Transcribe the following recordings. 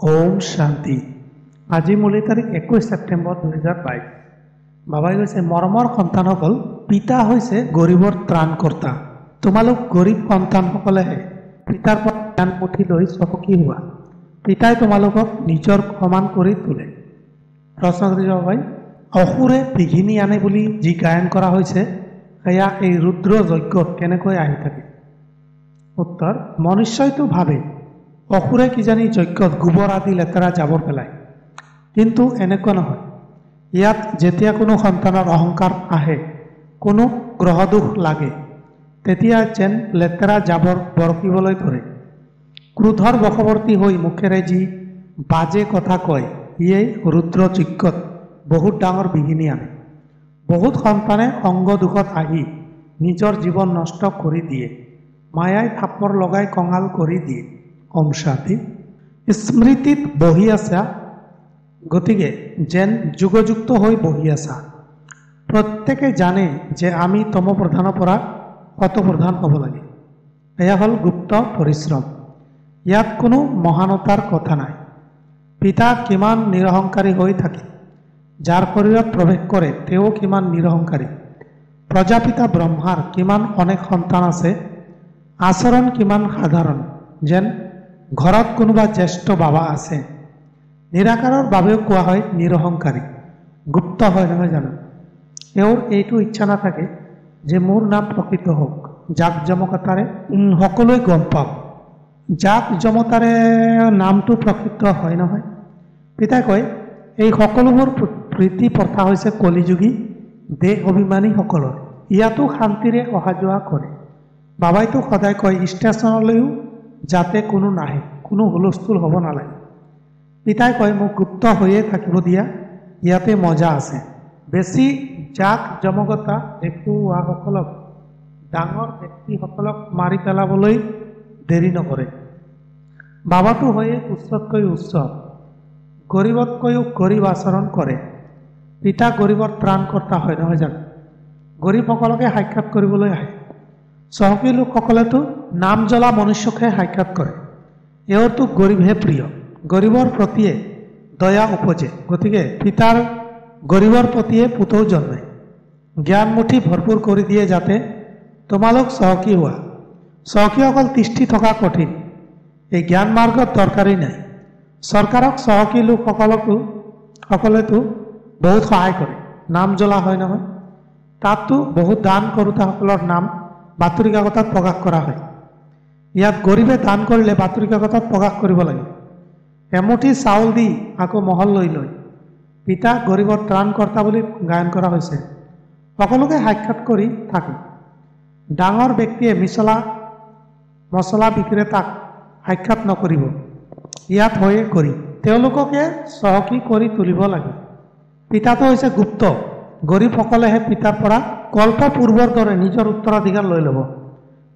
ওম শান্তি। আজি মূলি তাৰিখ একৈছ ছেপ্টেম্বৰ দুহেজাৰ বাইছ। বাবাই কৈছে, মৰমৰ সন্তানসকল, পিতা হৈছে গৰীবৰ ত্ৰাণকৰ্তা। তোমালোক গৰীব সন্তানসকলেহে পিতাৰ পৰা জ্ঞান পুথি লৈ চহকী হোৱা। পিতাই তোমালোকক নিজৰ সমান কৰি তোলে। প্ৰশ্ন সুধিছে বাবাই অসুৰে বিঘিনি আনে বুলি যি গায়ন কৰা হৈছে, সেয়া এই ৰুদ্ৰ যজ্ঞত কেনেকৈ আহি থাকে? উত্তৰ মনুষ্যইতো ভাবে অসুৰে কিজানি যজ্ঞত গোবৰ আদি লেতেৰা জাবৰ পেলায়। কিন্তু এনেকুৱা নহয়। ইয়াত যেতিয়া কোনো সন্তানৰ অহংকাৰ আহে কোনো গ্ৰহদোষ লাগে তেতিয়া যেন লেতেৰা জাবৰ বৰকিবলৈ ধৰে। ক্ৰোধৰ বশৱৰ্তী হৈ মুখেৰে যি বাজে কথা কয় ইয়েই ৰুদ্ৰ যজ্ঞত বহুত ডাঙৰ বিঘিনি আনে। বহুত সন্তানে অংগ দুখত আহি নিজৰ জীৱন নষ্ট কৰি দিয়ে। মায়াই থাপৰ লগাই কঙাল কৰি দিয়ে। শান্তি স্মৃতিত বহি আছা গতিকে যেন যুগযুক্ত হৈ বহি আছা প্ৰত্যেকে জানে যে আমি তমপ্ৰধানৰ পৰা শতপ্ৰধান হ'ব লাগে। এয়া হ'ল গুপ্ত পৰিশ্ৰম। ইয়াত কোনো মহানতাৰ কথা নাই। পিতা কিমান নিৰহংকাৰী হৈ থাকে। যাৰ শৰীৰত প্ৰৱেশ কৰে, তেওঁ কিমান নিৰহংকাৰী। প্ৰজাপিতা ব্ৰহ্মাৰ কিমান অনেক সন্তান আছে। আচৰণ কিমান সাধাৰণ। যেন ঘৰত কোনোবা জ্যেষ্ঠ বাবা আছে, নিৰাকাৰৰ বাবেও কোৱা হয় নিৰহংকাৰী, গুপ্ত হয়, নহয় জানো? তেওঁৰ এইটো ইচ্ছা নাথাকে যে মোৰ নাম প্ৰকৃত হওক, জাক জমকতাৰে সকলোৱে গম পাওক। জাক জমতাৰে নামটো প্ৰকৃত হয়, নহয়? পিতাই কয়, এই সকলোবোৰ প্ৰীতি প্ৰথা হৈছে কলিযুগী, দেহ অভিমানীসকলৰ ইয়াতো শান্তিৰে অহা যোৱা কৰে। বাবাইতো সদায় কয়, ষ্টেচনলৈও যাতে কোনো নাহে কোনো হুলস্থুল হ'ব নালাগে। পিতাই কয় মোক গুপ্ত হৈয়ে থাকিব দিয়া ইয়াতে মজা আছে। বেছি জাক জমকতা দেখুওৱাসকলক ডাঙৰ ব্যক্তিসকলক মাৰি পেলাবলৈ দেৰি নকৰে। বাবাটো হৈয়ে উচ্চতকৈ উচ্চ গৰীবতকৈও গৰীব আচৰণ কৰে। পিতা গৰীবৰ ত্ৰাণকৰ্তা হয় নহয় জানো? গৰীবসকলকে সাক্ষাৎ কৰিবলৈ আহে। চহকী লোকসকলেতো নাম জ্বলা মনুষ্যকহে সাক্ষাৎ কৰে। এওঁতো গৰীবহে প্ৰিয়। গৰীবৰ প্ৰতিয়ে দয়া উপজে। গতিকে পিতাৰ গৰীবৰ প্ৰতিয়ে পুতৌ জন্মে। জ্ঞানমুঠি ভৰপূৰ কৰি দিয়ে যাতে তোমালোক চহকী হোৱা। চহকীসকল তিষ্ঠি থকা কঠিন। এই জ্ঞান মাৰ্গত দৰকাৰী নাই। চৰকাৰক চহকী লোকসকলকো সকলেতো বহুত সহায় কৰে। নাম জ্বলা হয় নহয়। তাততো বহুত দান কৰোতাসকলৰ নাম বাতৰি কাকতত প্ৰকাশ কৰা হয়। ইয়াত গৰীবে দান কৰিলে বাতৰি কাকতত প্ৰকাশ কৰিব লাগে। এমুঠি চাউল দি আকৌ মহল লৈ লয়। পিতা গৰীবৰ ত্ৰাণকৰ্তা বুলি গায়ন কৰা হৈছে। সকলোকে সাক্ষাৎ কৰি থাকে। ডাঙৰ ব্যক্তিয়ে মিছলা মছলা বিক্ৰেতাক সাক্ষাৎ নকৰিব। ইয়াত হৈয়ে কৰি। তেওঁলোককে চহকী কৰি তুলিব লাগে। পিতাটো হৈছে গুপ্ত। গৰীবসকলেহে পিতাৰ পৰা কল্প পূৰ্বৰ দৰে নিজৰ উত্তৰাধিকাৰ লৈ ল'ব।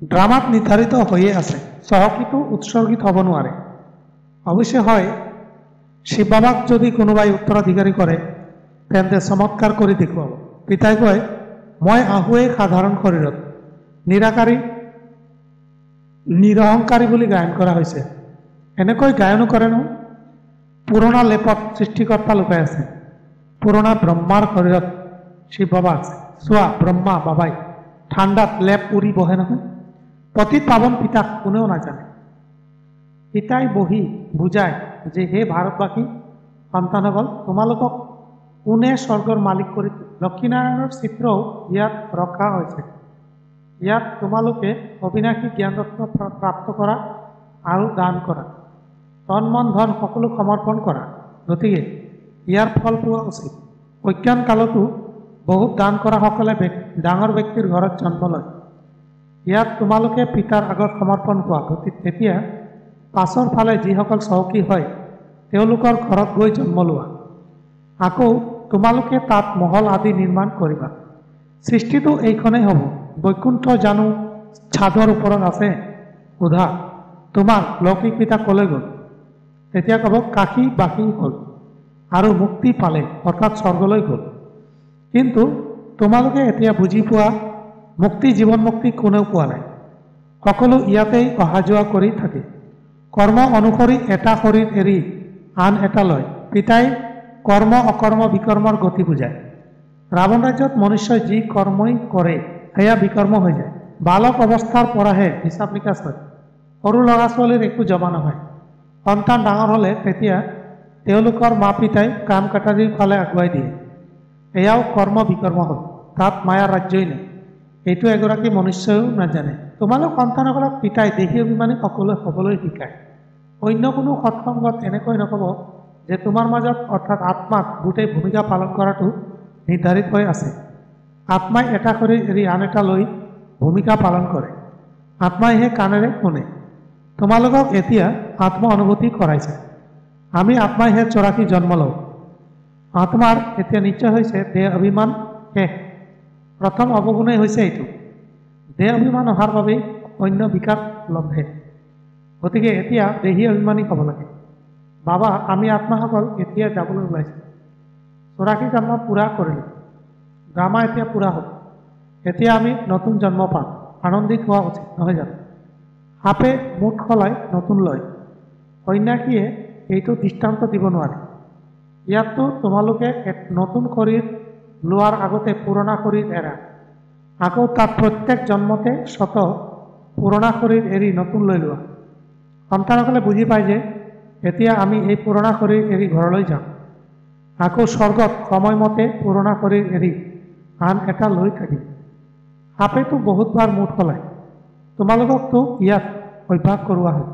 ড্ৰামাত নিৰ্ধাৰিত হৈয়ে আছে, চহকীটো উৎসৰ্গিত হ'ব নোৱাৰে। অৱশ্যে হয় শিৱ বাবাক যদি কোনোবাই উত্তৰাধিকাৰী কৰে, তেন্তে চমৎকাৰ কৰি দেখুৱাব। পিতাই কয়, মই আহোৱেই সাধাৰণ শৰীৰত, নিৰাকাৰী, নিৰহংকাৰী বুলি গায়ন কৰা হৈছে। এনেকৈ গায়নো কৰে নহয়। পুৰণা লেপত সৃষ্টিকৰ্তা লুকাই আছে। পুৰণা ব্ৰহ্মাৰ শৰীৰত শিৱ বাবা চোৱা, ব্ৰহ্মা, বাবাই, ঠাণ্ডাত লেপ উৰি বহে নহয়। পতিত পাৱন পিতাক কোনেও নাজানে। পিতাই বহি বুজায় যে, হে ভাৰতবাসী সন্তানসকল তোমালোকক কোনে স্বৰ্গৰ মালিক কৰি লক্ষীনাৰায়ণৰ চিত্ৰও ইয়াত ৰখা হৈছে। ইয়াত তোমালোকে অবিনাশী জ্ঞানৰত্ন প্ৰাপ্ত কৰা আৰু দান কৰা। তন মন ধন সকলো সমৰ্পণ কৰা। গতিকে ইয়াৰ ফল পোৱা উচিত অজ্ঞান কালতো বহুত দান কৰাসকলে ডাঙৰ ব্যক্তিৰ ঘৰত জন্ম লয়। ইয়াত তোমালোকে পিতাৰ আগত সমৰ্পণ হোৱা গতিকে তেতিয়া পাছৰ ফালে যিসকল চহকী হয় তেওঁলোকৰ ঘৰত গৈ জন্ম লোৱা। আকৌ তোমালোকে তাত মহল আদি নিৰ্মাণ কৰিবা। সৃষ্টিটো এইখনেই হ'ব। বৈকুণ্ঠ জানো ছাদৰ ওপৰত আছে। সোধা তোমাৰ লৌকিক পিতা ক'লৈ গ'ল? তেতিয়া ক'ব কাশী বাকী হ'ল আৰু মুক্তি পালে অৰ্থাৎ স্বৰ্গলৈ গ'ল। কিন্তু তোমালোকে এতিয়া বুজি পোৱা, মুক্তি জীৱন মুক্তি কোনেও পোৱা নাই। সকলো ইয়াতেই অহা যোৱা কৰি থাকে। কৰ্ম অনুসৰি এটা শৰীৰ এৰি আন এটালৈ পিতাই কৰ্ম, অকৰ্ম, বিকৰ্মৰ গতি বুজায়। ৰাৱণ ৰাজ্যত মনুষ্যই যি কৰ্মই কৰে, সেয়া বিকৰ্ম হৈ যায়। বালক অৱস্থাৰ পৰাহে হিচাপ নিকাচ হয়। সৰু ল'ৰা ছোৱালীৰ একো জমা নহয়। সন্তান ডাঙৰ হ'লে তেতিয়া তেওঁলোকৰ মা পিতাই কাম কাটাৰীৰ ফালে আগুৱাই দিয়ে। এয়াও কৰ্ম বিকৰ্ম হ'ল, তাত মায়াৰ ৰাজ্যই নাই। এইটো এগৰাকী মনুষ্যয়ো নাজানে। তোমালোক সন্তানসকলক পিতাই দেশী অভিমানী সকলোৱে হ'বলৈ শিকায়। অন্য কোনো সৎসংগত এনেকৈ নক'ব যে তোমাৰ মাজত অৰ্থাৎ আত্মাত গোটেই ভূমিকা পালন কৰাটো নিৰ্ধাৰিত হৈ আছে। আত্মাই এটা শৰীৰ এৰি আন এটা লৈ ভূমিকা পালন কৰে। আত্মাইহে কাণেৰে শুনে। তোমালোকক এতিয়া আত্ম অনুভূতি কৰাইছে। আমি আত্মাইহে চৰাকী জন্ম লওঁ। আত্মাৰ এতিয়া নিশ্চয় হৈছে দেহ অভিমান শেষ। প্ৰথম অৱগুণেই হৈছে এইটো। দেহ অভিমান অহাৰ বাবেই অন্য বিকাশ লম্ভে গতিকে এতিয়া দেহী অভিমানী হ'ব লাগে। বাবা আমি আত্মাসকল এতিয়া যাবলৈ ওলাইছোঁ। চৌৰাশী জন্ম পূৰা কৰিলোঁ। ড্ৰামা এতিয়া পূৰা হ'ল। এতিয়া আমি নতুন জন্ম পাম। আনন্দিত হোৱা উচিত নহয় জানো? সাপে মুঠ সলাই নতুন লয়। সন্যাসীয়ে এইটো দৃষ্টান্ত দিব নোৱাৰে। ইয়াততো তোমালোকে এক নতুন শৰীৰ লোৱাৰ আগতে পুৰণা শৰীৰ এৰা। আকৌ তাত প্ৰত্যেক জন্মতে স্বত পুৰণা শৰীৰ এৰি নতুন লৈ লোৱা। সন্তানসকলে বুজি পায় যে এতিয়া আমি এই পুৰণা শৰীৰ এৰি ঘৰলৈ যাম। আকৌ স্বৰ্গত সময়মতে পুৰণা শৰীৰ এৰি আন এটা লৈ থাকিম। সাপেতো বহুতবাৰ মুঠ সলায়। তোমালোককতো ইয়াত অভ্যাস কৰোৱা হয়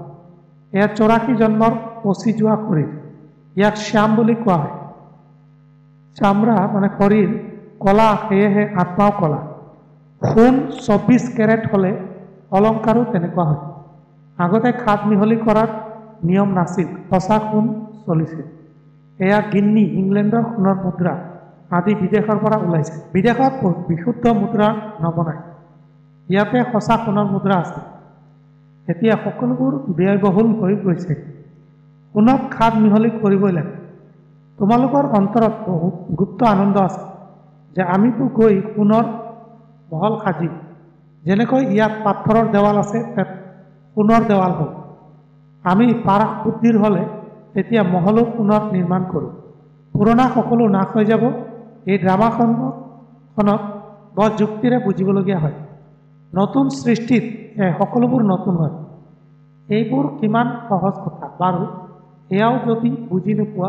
এয়া চৌৰাশী জন্মৰ পচি যোৱা শৰীৰ ইয়াক শ্যাম বুলি কোৱা হয়। চামৰা মানে শৰীৰ কলা সেয়েহে আত্মাও কলা। সোণ চৌব্বিছ কেৰেট হ'লে অলংকাৰো তেনেকুৱা হয়। আগতে খাট মিহলি কৰাৰ নিয়ম নাছিল সঁচা সোণ চলিছিল। এয়া গিন্নি ইংলেণ্ডৰ সোণৰ মুদ্ৰা আদি বিদেশৰ পৰা ওলাইছে। বিদেশত বিশুদ্ধ মুদ্ৰা নবনায়। ইয়াতে সঁচা সোণৰ মুদ্ৰা আছে। এতিয়া সকলোবোৰ ব্যয়বহুল হৈ গৈছে। সোণত খাট মিহলি কৰিবই লাগে। তোমালোকৰ অন্তৰত বহুত গুপ্ত আনন্দ আছে যে আমিতো গৈ সোণৰ মহল সাজিম যেনেকৈ ইয়াত পাথৰৰ দেৱাল আছে তাত সোণৰ দেৱাল হ'ল। আমি পাৰাস বুদ্ধিৰ হ'লে তেতিয়া মহলো সোণত নিৰ্মাণ কৰোঁ। পুৰণা সকলো নাশ হৈ যাব। এই ড্ৰামাখনখনক বৰ যুক্তিৰে বুজিবলগীয়া হয়। নতুন সৃষ্টিত সকলোবোৰ নতুন হয়। এইবোৰ কিমান সহজ কথা বাৰু এয়াও যদি বুজি নোপোৱা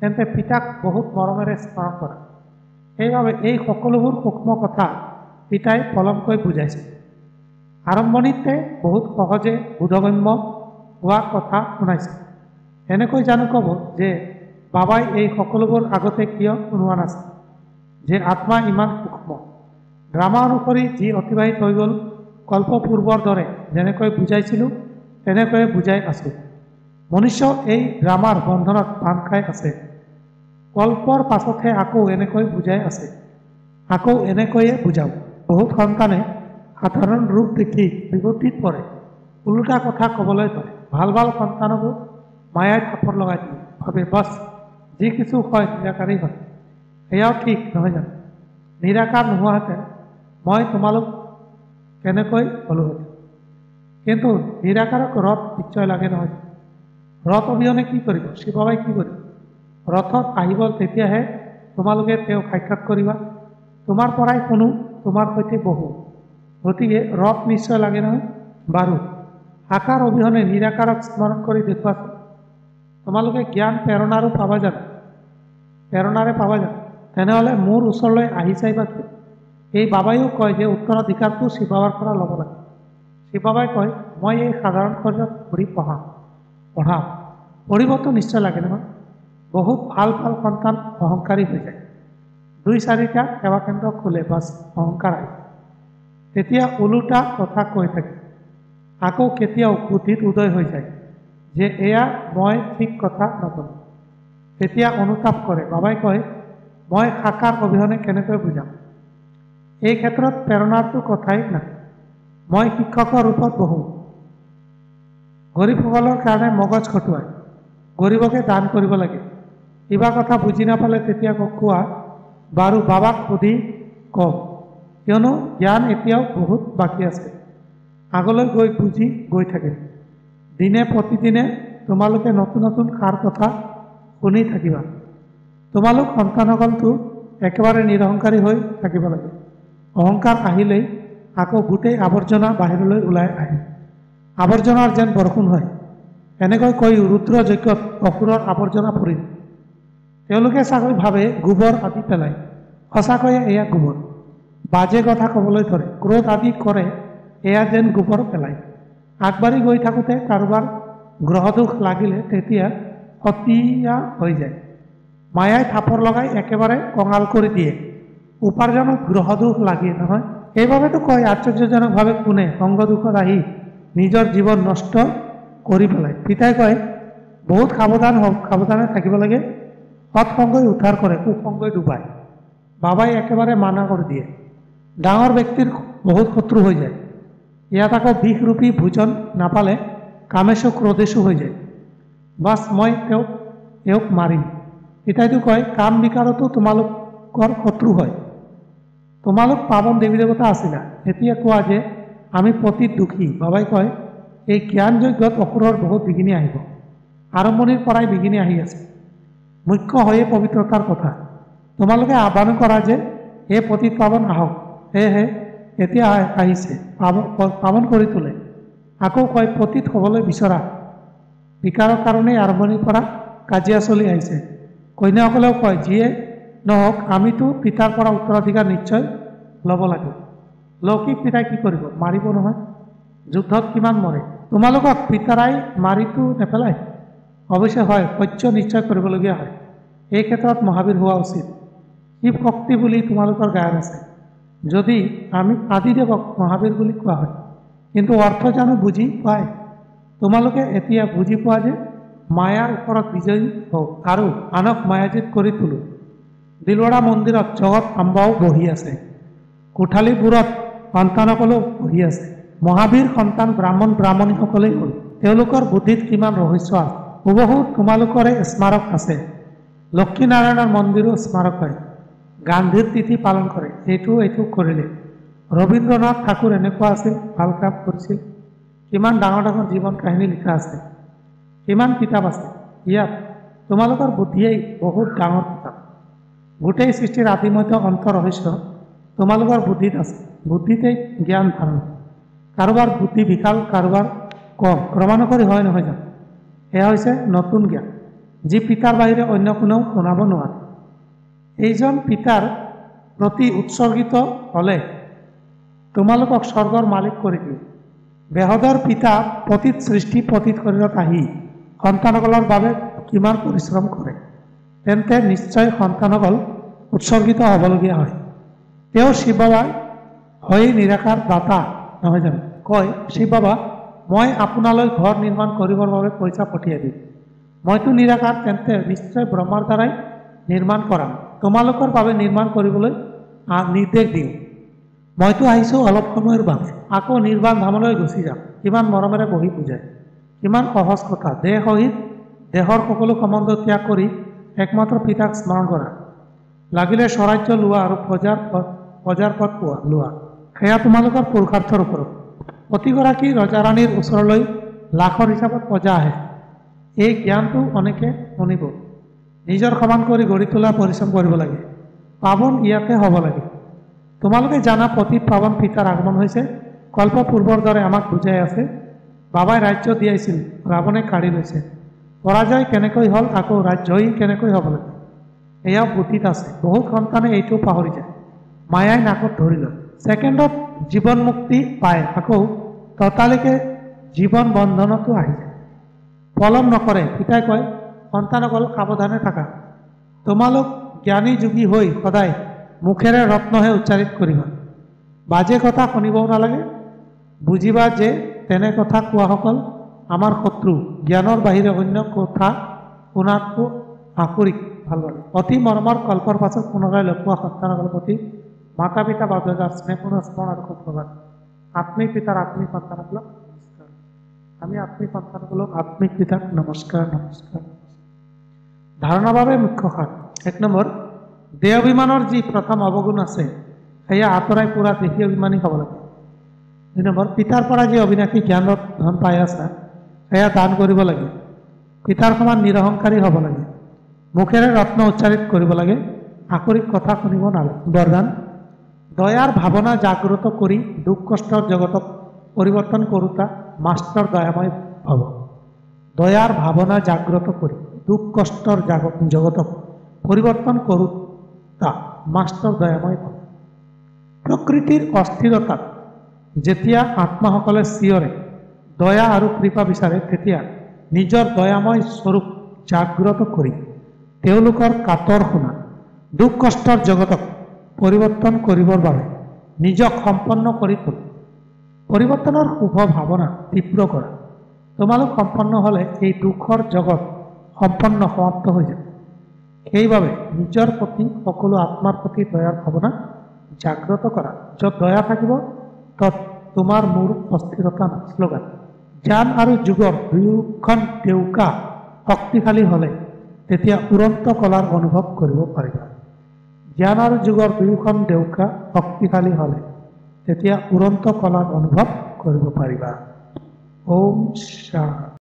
তেন্তে পিতাক বহুত মৰমেৰে স্মৰণ কৰা। সেইবাবে এই সকলোবোৰ সূক্ষ্ম কথা পিতাই পলমকৈ বুজাইছে। আৰম্ভণিতে বহুত সহজে বোধগম্য হোৱা কথা শুনাইছে। এনেকৈ জানো ক'ব যে বাবাই এই সকলোবোৰ আগতে কিয় শুনোৱা নাছিল যে আত্মা ইমান সূক্ষ্ম। ড্ৰামা অনুসৰি যি অতিবাহিত হৈ গ'ল কল্পপূৰ্বৰ দৰে যেনেকৈ বুজাইছিলোঁ তেনেকৈয়ে বুজাই আছোঁ। মনুষ্য এই ড্ৰামাৰ বন্ধনত বান্ধ খাই আছে। কল্পৰ পাছতহে আকৌ এনেকৈ বুজাই আছে। আকৌ এনেকৈয়ে বুজাওঁ। বহুত সন্তানে সাধাৰণ ৰূপ দেখি বিভূতিত পৰে। ওলোটা কথা ক'বলৈ ধৰে। ভাল ভাল সন্তানকো মায়াই থাপৰ লগাই দিয়ে। ভাবে বাছ যি কিছু হয় নিৰাকাৰেই হয়। সেয়াও ঠিক নহয় জানো? নিৰাকাৰ নোহোৱাহেঁতেন মই তোমালোক কেনেকৈ হ'লোহেঁতেন? কিন্তু নিৰাকাৰক ৰথ নিশ্চয় লাগে নহয়। ৰথ অবিহনে কি কৰিব? শিৱবাই কি কৰিব? ৰথত আহিব তেতিয়াহে তোমালোকে তেওঁক সাক্ষাৎ কৰিবা। তোমাৰ পৰাই শুনো, তোমাৰ সৈতে বহো। গতিকে ৰথ নিশ্চয় লাগে নহয়? বাৰু, আকাৰ অবিহনে নিৰাকাৰক স্মৰণ কৰি দেখুৱাচোন। তোমালোকে জ্ঞান প্ৰেৰণাৰো পাবা জানো? প্ৰেৰণাৰে পাবা জানো? তেনেহ'লে মোৰ ওচৰলৈ আহি চাইবা কিয় এই বাবাইও কয় যে উত্তৰাধিকাৰটো শিৱ বাবাৰ পৰা ল'ব লাগে। শিৱ বাবাই কয়, মই এই সাধাৰণ শৰীৰত ঘূৰি পঢ়াম। পঢ়াম পঢ়িবতো নিশ্চয় লাগে নহয়। বহুত ভাল ভাল সন্তান অহংকাৰী হৈ যায়। দুই চাৰিটা সেৱা কেন্দ্ৰ খোলে বাছ অহংকাৰ আহে তেতিয়া ওলোটা কথা কৈ থাকে। আকৌ কেতিয়াও বুদ্ধিত উদয় হৈ যায় যে এয়া মই ঠিক কথা নকৰোঁ তেতিয়া অনুতাপ কৰে। বাবাই কয় মই শাখাৰ অবিহনে কেনেকৈ বুজাম? এই ক্ষেত্ৰত প্ৰেৰণাৰটো কথাই নাই। মই শিক্ষকৰ ৰূপত বহোঁ। গৰীবসকলৰ কাৰণে মগজ খটুৱাই গৰীবকে দান কৰিব লাগে। কিবা কথা বুজি নাপালে তেতিয়া কোৱা বাৰু বাবাক সুধি কওঁ। কিয়নো জ্ঞান এতিয়াও বহুত বাকী আছে। আগলৈ গৈ বুজি গৈ থাকে দিনে প্ৰতিদিনে তোমালোকে নতুন নতুন সাৰ কথা শুনি থাকিবা। তোমালোক সন্তানসকলটো একেবাৰে নিৰহংকাৰী হৈ থাকিব লাগে। অহংকাৰ আহিলেই আকৌ গোটেই আৱৰ্জনা বাহিৰলৈ ওলাই আহে। আৱৰ্জনাৰ যেন বৰষুণ হয়। এনেকৈ কৈ ৰুদ্ৰ যজ্ঞত অসুৰৰ আৱৰ্জনা পৰিল। তেওঁলোকে চাগৈ ভাবে গোবৰ আদি পেলায় সঁচাকৈয়ে এয়া গোবৰ। বাজে কথা ক'বলৈ ধৰে ক্ৰোধ আদি কৰে এয়া যেন গোবৰ পেলায় আগবাঢ়ি গৈ থাকোঁতে কাৰোবাৰ গ্ৰহদোষ লাগিলে তেতিয়া সতীয়া হৈ যায়। মায়াই থাপৰ লগাই একেবাৰে কঙাল কৰি দিয়ে। উপাৰ্জনত গ্ৰহদোষ লাগে নহয়। সেইবাবেতো কয় আশ্চৰ্যজনকভাৱে কোনে সংগ দুখত আহি নিজৰ জীৱন নষ্ট কৰি পেলায়। পিতাই কয়, বহুত সাৱধান হওক, সাৱধানে থাকিব লাগে। সৎসংগই উদ্ধাৰ কৰে, কুসংগই ডুবায়। বাবাই একেবাৰে মানা কৰি দিয়ে। ডাঙৰ ব্যক্তিৰ বহুত শত্ৰু হৈ যায়। ইয়াত আকৌ বিষৰূপী ভোজন নাপালে কামেশো ক্ৰোধেশো হৈ যায়। বাছ, মই তেওঁক তেওঁক মাৰিম। পিতাইটো কয়, কাম বিকাৰতো তোমালোকৰ শত্ৰু হয়। তোমালোক পাৱন দেৱী দেৱতা আছিলা। এতিয়া কোৱা যে আমি পতিত দুখী। বাবাই কয় এই জ্ঞান যজ্ঞত অসুৰৰ বহুত বিঘিনি আহিব। আৰম্ভণিৰ পৰাই বিঘিনি আহি আছে। মুখ্য হয়ে পবিত্ৰতাৰ কথা। তোমালোকে আহ্বান কৰা যে হে পতিত পাৱন আহক। সেয়েহে এতিয়া আহ- আহিছে। পাৱন কৰি তোলে। আকৌ কয় পতিত হ'বলৈ বিচৰা। বিকাৰৰ কাৰণেই আৰম্ভণিৰ পৰা কাজিয়া চলি আহিছে। কন্যাসকলেও কয় যিয়ে নহওক আমিতো পিতাৰ পৰা উত্তৰাধিকাৰ নিশ্চয় ল'ব লাগে। লৌকিক পিতাই কি কৰিব? মাৰিব নহয়। যুদ্ধত কিমান মৰে? তোমালোকক পিতাৰাই মাৰিতো নেপেলায়? অৱশ্যে হয় সহ্য নিশ্চয় কৰিবলগীয়া হয়। এই ক্ষেত্ৰত মহাবীৰ হোৱা উচিত। শিৱ শক্তি বুলি তোমালোকৰ গায়ন আছে। যদি আমি আদিদেৱক মহাবীৰ বুলি কোৱা হয় কিন্তু অৰ্থ জানো বুজি পায়। তোমালোকে এতিয়া বুজি পোৱা যে মায়াৰ ওপৰত বিজয়ী হওক আৰু আনক মায়াজিত কৰি তোলো। দিলৱাৰা মন্দিৰত জগত আম্বাও বহি আছে। কোঠালীবোৰত সন্তানসকলেও বহি আছে। মহাবীৰ সন্তান ব্ৰাহ্মণ ব্ৰাহ্মণীসকলেই হ'ল। তেওঁলোকৰ বুদ্ধিত কিমান ৰহস্য আছে। হুবহু তোমালোকৰে স্মাৰক আছে। লক্ষ্মীনাৰায়ণৰ মন্দিৰো স্মাৰক হয়। গান্ধীৰ তিথি পালন কৰে। এইটো এইটো কৰিলে। ৰবীন্দ্ৰনাথ ঠাকুৰ এনেকুৱা আছিল ভাল কাম কৰিছিল। কিমান ডাঙৰ ডাঙৰ জীৱন কাহিনী লিখা আছে। কিমান কিতাপ আছে। ইয়াত তোমালোকৰ বুদ্ধিয়েই বহুত ডাঙৰ কিতাপ। গোটেই সৃষ্টিৰ আদিমধ্য অন্ত ৰহস্য। তোমালোকৰ বুদ্ধিত আছে। বুদ্ধিতেই জ্ঞান ধাৰণ কাৰোবাৰ বুদ্ধি বিশাল, কাৰোবাৰ কম। ক্ৰমানুসৰি হয় নহয় জানো? এয়া হৈছে নতুন জ্ঞান, যি পিতাৰ বাহিৰে অন্য কোনেও শুনাব নোৱাৰে। এইজন পিতাৰ প্ৰতি উৎসৰ্গিত হ'লে তোমালোকক স্বৰ্গৰ মালিক কৰি দিয়ে। বেহদৰ পিতা পতিত সৃষ্টি পতিত শৰীৰত আহি সন্তানসকলৰ বাবে কিমান পৰিশ্ৰম কৰে। তেন্তে নিশ্চয় সন্তানসকল উৎসৰ্গিত হ'বলগীয়া হয়। তেওঁ শিৱ বাবা হৈ নিৰাকাৰ দাতা, নহয় জানো? কয় শিৱ বাবা মই আপোনালৈ ঘৰ নিৰ্মাণ কৰিবৰ বাবে পইচা পঠিয়াই দিম। মইতো নিৰাকাৰ তেন্তে নিশ্চয় ব্ৰহ্মাৰ দ্বাৰাই নিৰ্মাণ কৰাম। তোমালোকৰ বাবে নিৰ্মাণ কৰিবলৈ নিৰ্দেশ দিওঁ। মইতো আহিছোঁ অলপ সময়ৰ বাবে। আকৌ নিৰ্বাণ ধামলৈ গুচি যাম। কিমান মৰমেৰে বহি বুজায় কিমান সহজ কথা। দেহ সহিত দেহৰ সকলো সম্বন্ধ ত্যাগ কৰি একমাত্ৰ পিতাক স্মৰণ কৰা। লাগিলে স্বৰাজ্য লোৱা আৰু প্ৰজাৰ প্ৰজাৰ পদ পোৱা লোৱা। সেয়া তোমালোকৰ পুৰুষাৰ্থৰ ওপৰত। প্ৰতিগৰাকী ৰজা ৰাণীৰ ওচৰলৈ লাখৰ হিচাপত প্ৰজা আহে। এই জ্ঞানটো অনেকে শুনিব। নিজৰ সমান কৰি গঢ়ি তোলা পৰিশ্ৰম কৰিব লাগে। পাৱন ইয়াতে হ'ব লাগে। তোমালোকে জানা পতিত পাৱন পিতাৰ আগমন হৈছে কল্প পূৰ্বৰ দৰে আমাক বুজাই আছে বাবাই ৰাজ্য দিয়াইছিল ৰাৱণে কাঢ়ি লৈছে। পৰাজয় কেনেকৈ হ'ল আকৌ ৰাজ্যই কেনেকৈ হ'ব লাগে? এয়াও বুদ্ধিত আছে। বহুত সন্তানে এইটো পাহৰি যায়। মায়াই নাকত ধৰি লয় ছেকেণ্ডত জীৱন মুক্তি পায়। আকৌ ততালিকে জীৱন বন্ধনতো আহি পলম নকৰে। পিতাই কয় সন্তানসকল সাৱধানে থাকা। তোমালোক জ্ঞানী যোগী হৈ সদায় মুখেৰে ৰত্নহে উচ্চাৰিত কৰিবা। বাজে কথা শুনিবও নালাগে। বুজিবা যে তেনে কথা কোৱাসকল আমাৰ শত্ৰু। জ্ঞানৰ বাহিৰে অন্য কথা শুনাতকৈ আকুৰিক। ভালো লাগে। অতি মৰমৰ কল্পৰ পাছত পুনৰাই লগ পোৱা সন্তানসকলৰ প্ৰতি মাতা পিতা বাধ্যতাৰ স্নেহপূৰ্ণ স্মৰণ আৰু সুপ্ৰভাত আত্মিক পিতাৰ আত্মিক সন্তানসকলক নমস্কাৰ আমি আত্মিক সন্তানসকলক আত্মিক পিতাক নমস্কাৰ নমস্কাৰ ধাৰণাৰ বাবে মুখ্য সাৰ এক নম্বৰ দেহ অভিমানৰ যি প্ৰথম অৱগুণ আছে, সেয়া আঁতৰাই পুৰা দেশী অভিমানী হ'ব লাগে। দুই নম্বৰ পিতাৰ পৰা যি অবিনাশী জ্ঞানত ধন পাই আছা, সেয়া দান কৰিব লাগে। পিতাৰ সমান নিৰহংকাৰী হ'ব লাগে। মুখেৰে ৰত্ন উচ্চাৰিত কৰিব লাগে। আকৰিক কথা শুনিব নালাগে। বৰদান দয়াৰ ভাৱনা জাগ্ৰত কৰি দুখ কষ্টৰ জগতক পৰিৱৰ্তন কৰোঁতা মাষ্টৰ দয়াময় ভৱ দয়াৰ ভাৱনা জাগ্ৰত কৰি দুখ কষ্টৰ জাগ- জগতক পৰিৱৰ্তন কৰোঁতা মাষ্টৰ দয়াময় ভৱ প্ৰকৃতিৰ অস্থিৰতাত যেতিয়া আত্মাসকলে চিঞৰে, দয়া আৰু কৃপা বিচাৰে, তেতিয়া নিজৰ দয়াময় স্বৰূপ জাগ্ৰত কৰি তেওঁলোকৰ কাতৰ শুনা, দুখ কষ্টৰ জগতক পৰিৱৰ্তন কৰিবৰ বাবে নিজক সম্পন্ন কৰি তোলা। পৰিৱৰ্তনৰ শুভ ভাৱনা তীব্ৰ কৰা। তোমালোক সম্পন্ন হ'লে এই দুখৰ জগত সম্পন্ন সমাপ্ত হৈ যাব। সেইবাবে নিজৰ প্ৰতি সকলো আত্মাৰ প্ৰতি দয়াৰ ভাৱনা জাগ্ৰত কৰা। য'ত দয়া থাকিব, তত তোমাৰ মোৰ অস্থিৰতা শ্লোগান জ্ঞান আৰু যুগৰ দুয়োখন ডেউকা শক্তিশালী হ'লে তেতিয়া উৰন্ত কলাৰ অনুভৱ কৰিব পাৰিবা। জ্ঞান আৰু যুগৰ দুয়োখন ডেউকা শক্তিশালী হ'লে তেতিয়া উৰন্ত কলাৰ অনুভৱ কৰিব পাৰিবা। ওম শান্তি